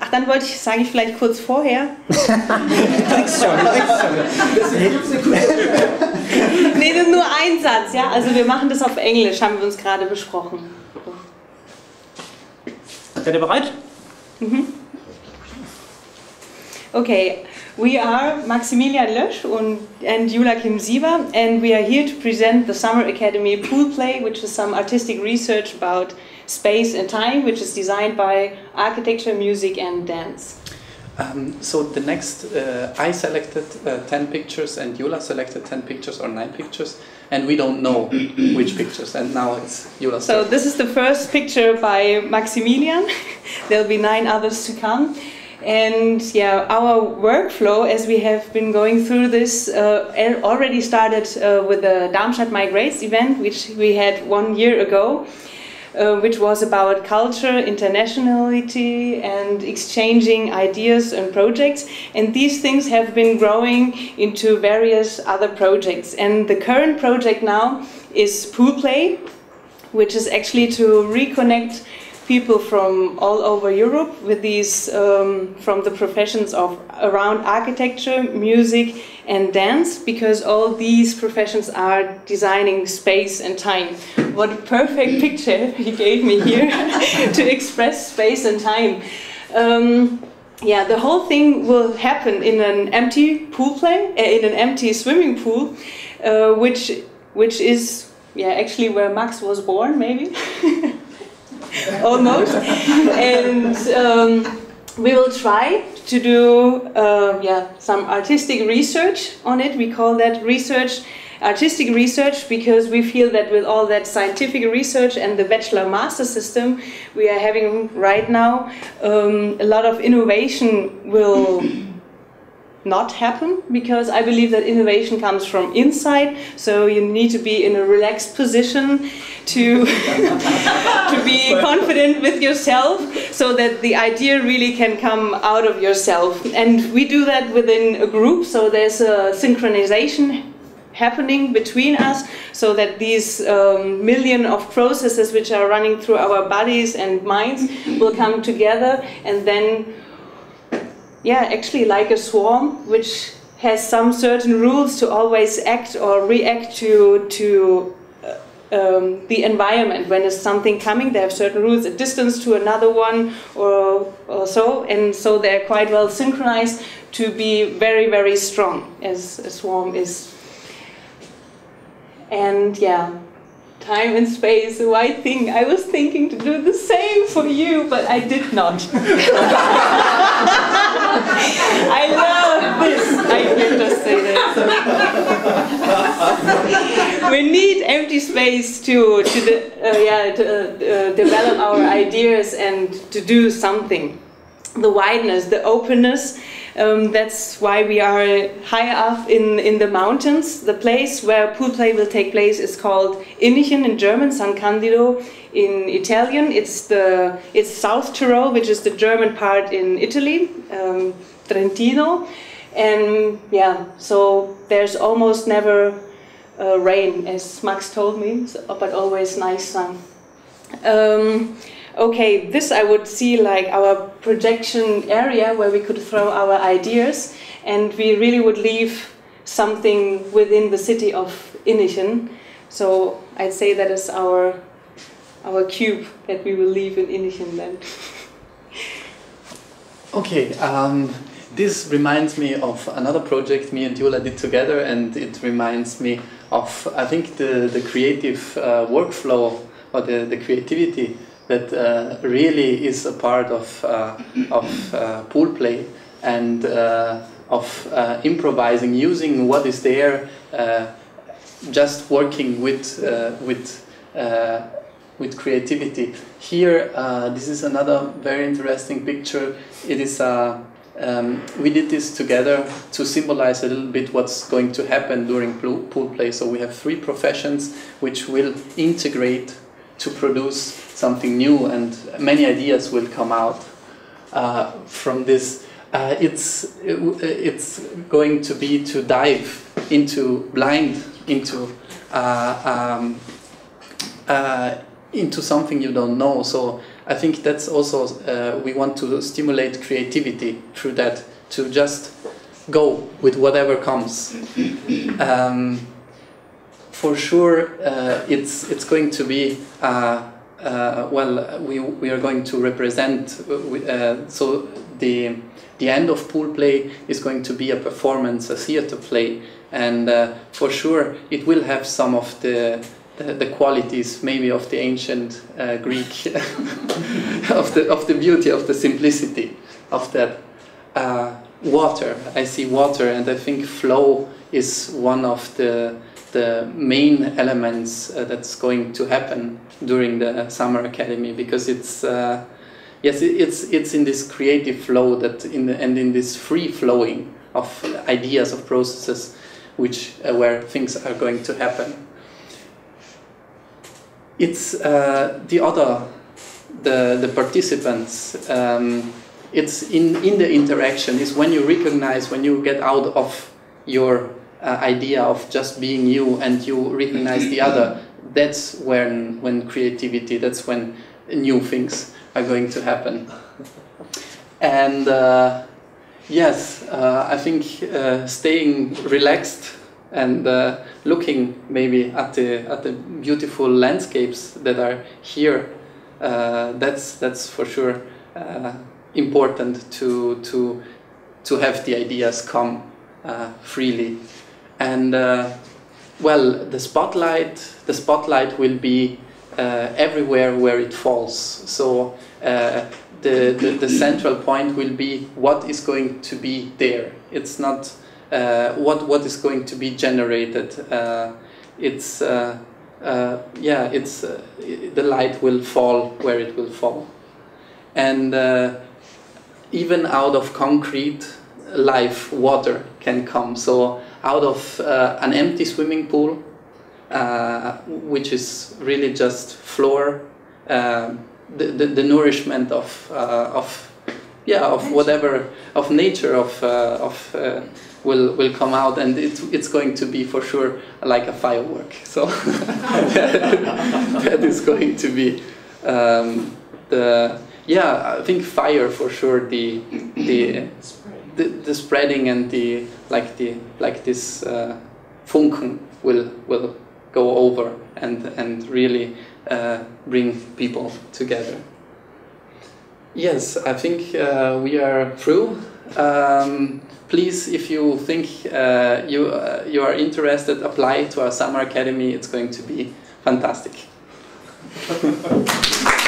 Ach, dann wollte ich, sage ich vielleicht kurz vorher. nee, das ist nur ein Satz, ja. Also wir machen das auf Englisch, haben wir uns gerade besprochen. Seid ihr bereit? Mhm. Okay, we are Maximilian Lösch and Jula Kim Sieber, and we are here to present the Summer Academy Pool Play, which is some artistic research about space and time, which is designed by architecture, music, and dance. Um, so the next, uh, I selected uh, 10 pictures and Jula selected 10 pictures or 9 pictures and we don't know which pictures and now it's Jula. So this is the first picture by Maximilian. There'll be 9 others to come. And yeah, our workflow, as we have been going through this, uh, already started uh, with the Darmstadt Migrates event, which we had one year ago. Uh, which was about culture, internationality, and exchanging ideas and projects. And these things have been growing into various other projects. And the current project now is Pool Play, which is actually to reconnect people from all over Europe with these um, from the professions of around architecture, music, and dance, because all these professions are designing space and time. What a perfect picture he gave me here to express space and time. Um, yeah, the whole thing will happen in an empty pool play, uh, in an empty swimming pool, uh, which which is yeah actually where Max was born, maybe. almost. and um, we will try to do uh, yeah, some artistic research on it. We call that research artistic research because we feel that with all that scientific research and the bachelor master system we are having right now, um, a lot of innovation will not happen because I believe that innovation comes from inside. So you need to be in a relaxed position to to be confident with yourself, so that the idea really can come out of yourself. And we do that within a group. So there's a synchronization happening between us so that these um, million of processes which are running through our bodies and minds will come together and then yeah, actually like a swarm, which has some certain rules to always act or react to to uh, um, the environment. When there's something coming, they have certain rules, a distance to another one or, or so, and so they're quite well synchronized to be very, very strong as a swarm is. And yeah, time and space, a white thing. I was thinking to do the same for you, but I did not. I love this. I can just say that. we need space to, to, de uh, yeah, to uh, uh, develop our ideas and to do something. The wideness, the openness, um, that's why we are high up in, in the mountains. The place where pool play will take place is called Innichen in German, San Candido in Italian. It's the it's South Tyrol, which is the German part in Italy, um, Trentino, and yeah. So there's almost never uh, rain, as Max told me, but always nice sun. Um, okay, this I would see like our projection area where we could throw our ideas, and we really would leave something within the city of Innichen. So I'd say that is our our cube that we will leave in Innichen then. okay. Um, this reminds me of another project me and Jula did together, and it reminds me of I think the the creative uh, workflow or the, the creativity that uh, really is a part of, uh, of uh, pool play and of improvising, using what is there, just working with, with with creativity. Here, uh, this is another very interesting picture. It is uh, um, we did this together to symbolize a little bit what's going to happen during pool play. So we have three professions which will integrate to produce something new, and many ideas will come out uh, from this. Uh, it's it's going to be to dive into blind into uh, um, uh, into something you don't know. So I think that's also uh, we want to stimulate creativity through that to just go with whatever comes. Um, for sure, uh, it's it's going to be uh, uh, well. We we are going to represent uh, so the the end of pool play is going to be a performance, a theater play, and uh, for sure it will have some of the the, the qualities maybe of the ancient uh, Greek, of the of the beauty of the simplicity of that uh, water. I see water, and I think flow is one of the the main elements uh, that's going to happen during the summer academy because it's uh, yes it's it's in this creative flow that in the, and in this free flowing of ideas of processes which uh, where things are going to happen it's uh, the other the the participants um, it's in in the interaction is when you recognize when you get out of your uh, idea of just being you and you recognize the other that's when when creativity that's when new things are going to happen. And uh, yes uh, i think uh, staying relaxed and uh, looking maybe at the at the beautiful landscapes that are here uh, that's that's for sure important to to to have the ideas come freely. And uh, well the spotlight the spotlight will be uh, everywhere where it falls. So uh, the, the, the central point will be what is going to be there. It's not uh, what what is going to be generated. Uh, it's uh, yeah it's the light will fall where it will fall. And even out of concrete life water can come. So out of uh, an empty swimming pool, uh, which is really just floor, uh, the, the, the, nourishment of, uh, of yeah, of whatever, of nature, of, uh, of uh, will, will come out and it, it's going to be for sure like a firework. So that is going to be um, the, yeah, I think fire for sure, the, the the, the spreading and the like the like this uh, funken will will go over and and really uh, bring people together. Yes, I think uh, we are through. Um, please, if you think uh, you uh, you are interested, apply to our summer academy. It's going to be fantastic.